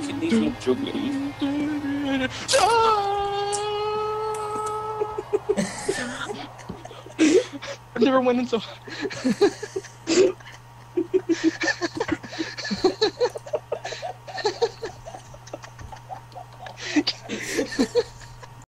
think it needs more juggling. I never went into.